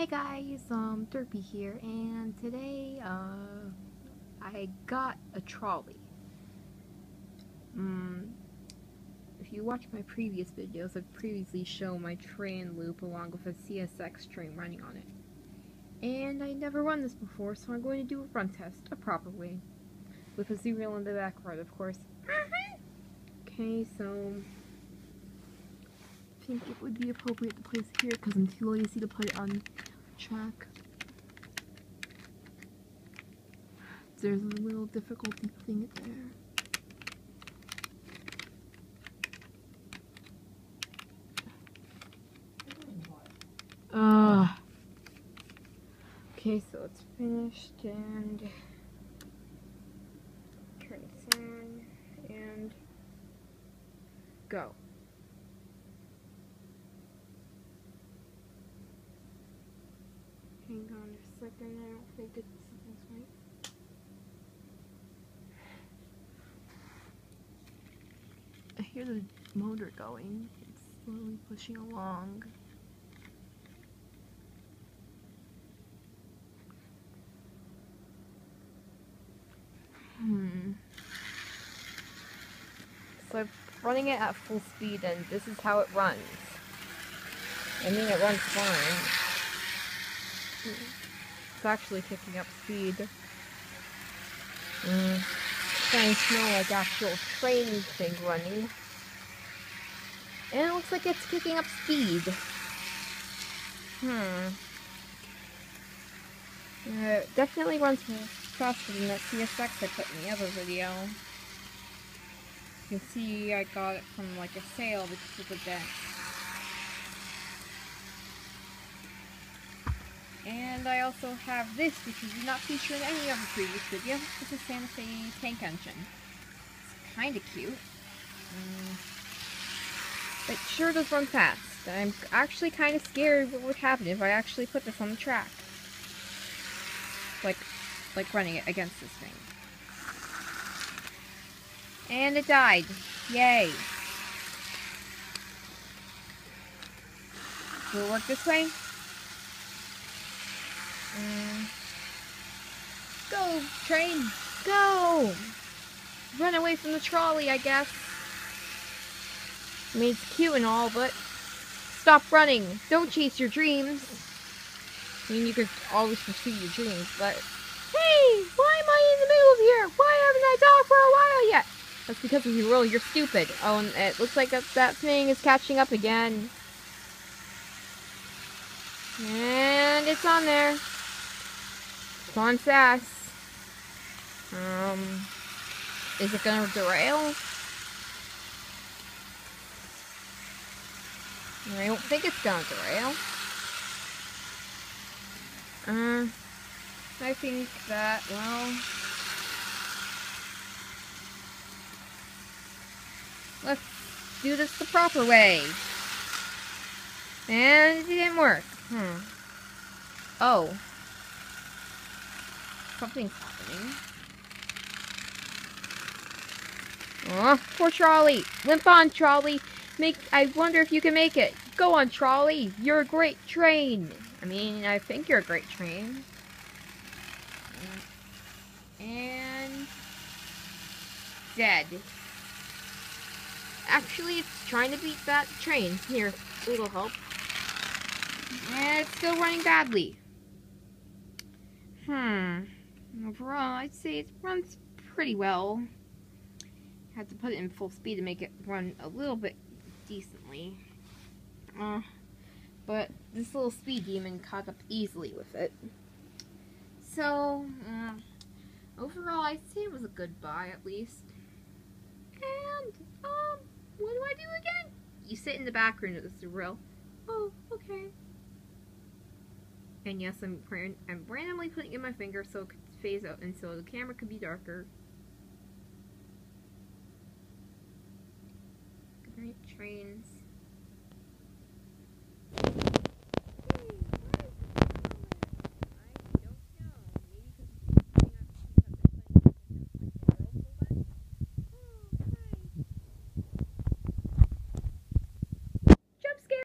Hey guys, um, Derpy here, and today, uh, I got a trolley. Um, if you watch my previous videos, I've previously shown my train loop along with a CSX train running on it. And I never run this before, so I'm going to do a run test, a proper way. With a Z-Rail in the back background, of course. Okay, so... I think it would be appropriate to place it here because I'm too lazy to put it on track. There's a little difficulty putting it there. Uh, okay, so it's finished and turn this on and go. On I don't think it's this right. I hear the motor going. It's slowly pushing along. Hmm. So I'm running it at full speed and this is how it runs. I mean it runs fine. It's actually picking up speed. Mm. Trying to smell like actual train thing running. And it looks like it's picking up speed. Hmm. Uh, it definitely runs faster than that CSX I put in the other video. You can see I got it from like a sale because of the dent. And I also have this, which is not featured in any other previous videos. It's a Santa Fe tank engine. It's kind of cute. Mm. It sure does run fast. I'm actually kind of scared what would happen if I actually put this on the track. Like, like running it against this thing. And it died. Yay. Will it work this way? Mm. Go, train! Go! Run away from the trolley, I guess. I mean, it's cute and all, but stop running. Don't chase your dreams. I mean, you could always pursue your dreams, but... Hey! Why am I in the middle of here? Why haven't I talked for a while yet? That's because of you, really, you're stupid. Oh, and it looks like that, that thing is catching up again. And it's on there. It's on fast. Um, is it gonna derail? I don't think it's gonna derail. Uh, I think that, well... Let's do this the proper way. And it didn't work. Hmm. Oh. Something's happening. Oh, poor Trolley. Limp on, Trolley. Make. I wonder if you can make it. Go on, Trolley. You're a great train. I mean, I think you're a great train. And... Dead. Actually, it's trying to beat that train. Here, little help. And it's still running badly. Hmm. Overall, I'd say it runs pretty well. Had to put it in full speed to make it run a little bit decently. Uh, but this little speed demon caught up easily with it. So, uh, overall, I'd say it was a good buy at least. And, um, what do I do again? You sit in the background of the Z-Rail. Oh, okay. And yes, I'm, I'm randomly putting in my finger so it could phase out and so the camera could be darker. Good night, trains.